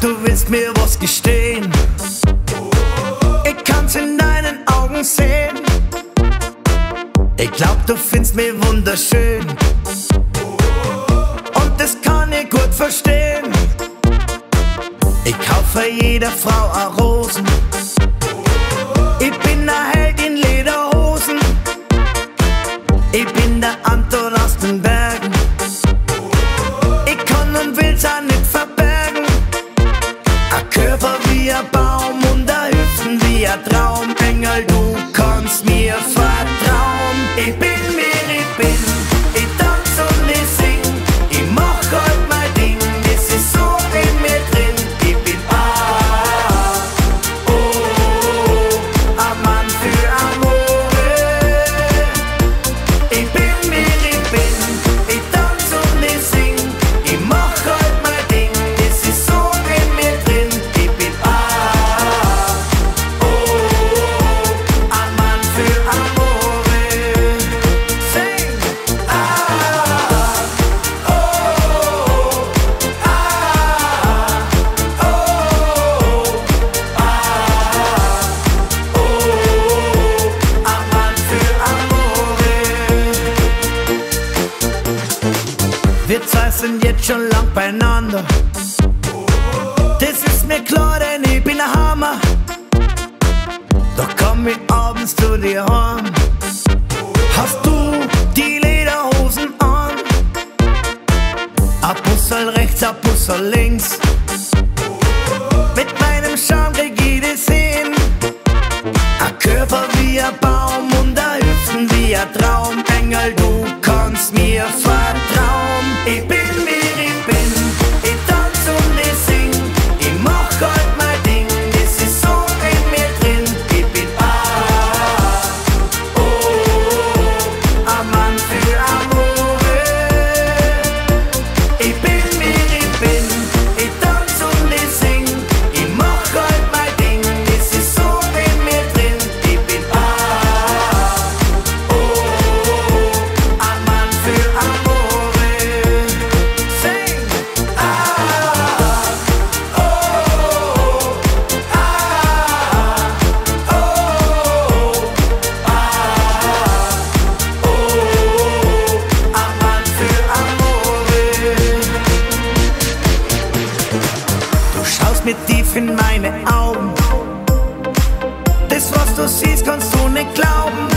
du willst mir was gestehen. Ich kann's in deinen Augen sehen. Ich glaub, du findest mich wunderschön. Und das kann ich gut verstehen. Ich kaufe jeder Frau a Rosen. atrás. Wir zwei sind jetzt schon lang beieinander. Das ist mir klar, denn ich bin ein Hammer. Doch komm ich abends zu dir heim. Hast du die Lederhosen an? Ein Bussel rechts, ein Bussel links. Mit meinem Charme krieg ich das hin. Ein Körper wie ein Baum und ein Hüften wie ein Traumengel. Du kannst mir vertrauen. Ich mir tief in meine Augen. Das, was du siehst, kannst du nicht glauben.